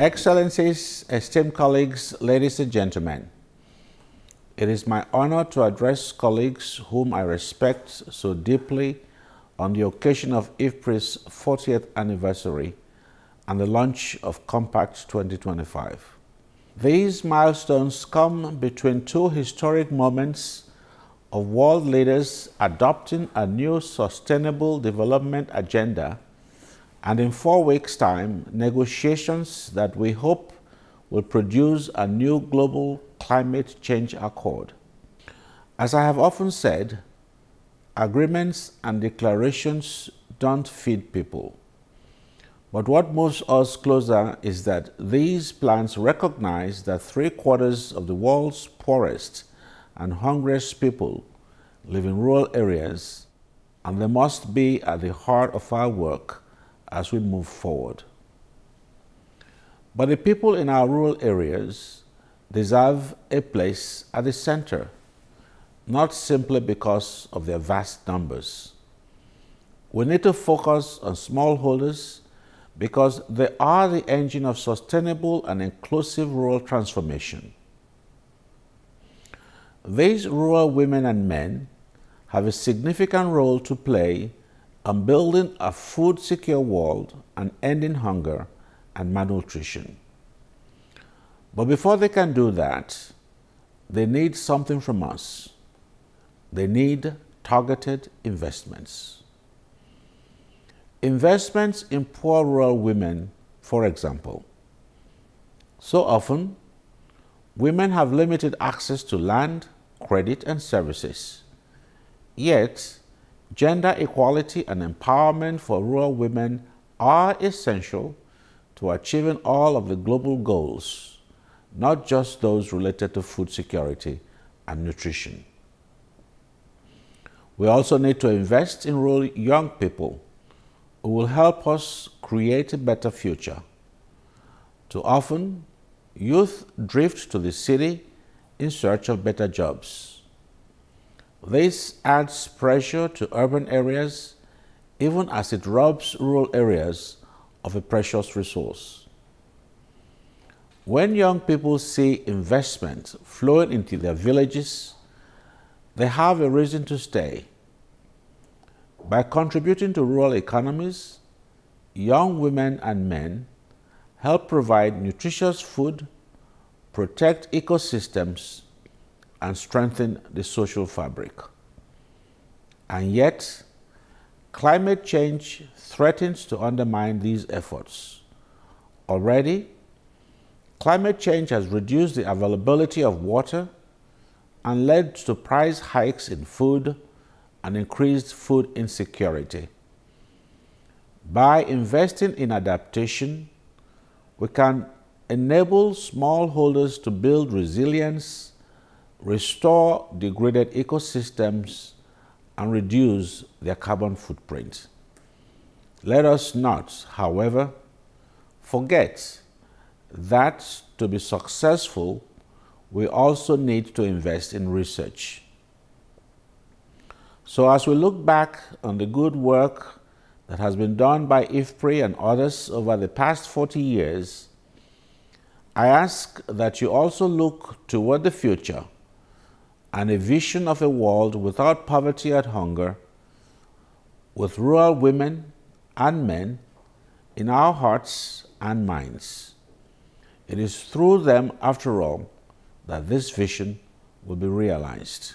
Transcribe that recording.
Excellencies, esteemed colleagues, ladies and gentlemen, it is my honor to address colleagues whom I respect so deeply on the occasion of IFPRI's 40th anniversary and the launch of Compact 2025. These milestones come between two historic moments of world leaders adopting a new sustainable development agenda and in four weeks' time, negotiations that we hope will produce a new global climate change accord. As I have often said, agreements and declarations don't feed people. But what moves us closer is that these plans recognize that three quarters of the world's poorest and hungriest people live in rural areas, and they must be at the heart of our work as we move forward. But the people in our rural areas deserve a place at the center, not simply because of their vast numbers. We need to focus on smallholders because they are the engine of sustainable and inclusive rural transformation. These rural women and men have a significant role to play on building a food secure world and ending hunger and malnutrition. But before they can do that, they need something from us. They need targeted investments. Investments in poor rural women, for example. So often, women have limited access to land, credit, and services. Yet, Gender equality and empowerment for rural women are essential to achieving all of the global goals, not just those related to food security and nutrition. We also need to invest in rural young people who will help us create a better future. Too often, youth drift to the city in search of better jobs. This adds pressure to urban areas even as it robs rural areas of a precious resource. When young people see investment flowing into their villages, they have a reason to stay. By contributing to rural economies, young women and men help provide nutritious food, protect ecosystems, and strengthen the social fabric. And yet, climate change threatens to undermine these efforts. Already, climate change has reduced the availability of water and led to price hikes in food and increased food insecurity. By investing in adaptation, we can enable smallholders to build resilience restore degraded ecosystems, and reduce their carbon footprint. Let us not, however, forget that to be successful, we also need to invest in research. So as we look back on the good work that has been done by IFPRI and others over the past 40 years, I ask that you also look toward the future and a vision of a world without poverty and hunger, with rural women and men in our hearts and minds. It is through them, after all, that this vision will be realized.